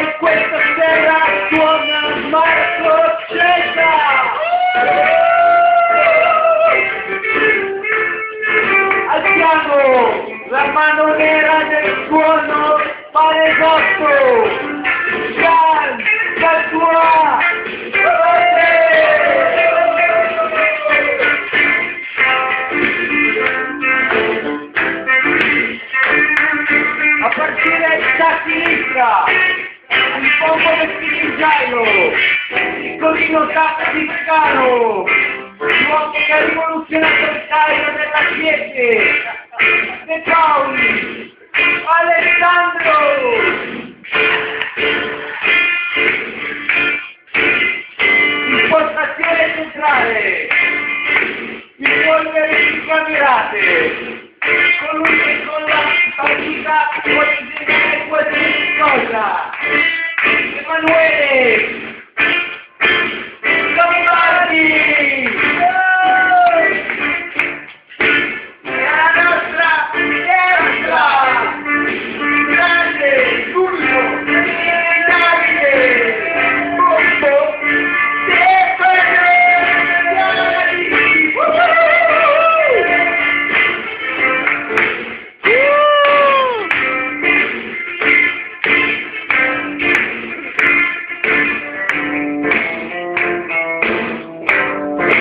in questa terra suona Marco Cesa! Alziamo la mano nera del suono Paregotto! Gian, Catuà! a partire da sinistra il pompo vestito in giallo, piccolino tatticano, l'uomo che ha rivoluzionato il taglio della Chiese, De Paoli, Alessandro! Impostazione centrale, il polvere di camerate, colui che con la partita può disegnare qualsiasi cosa, one way.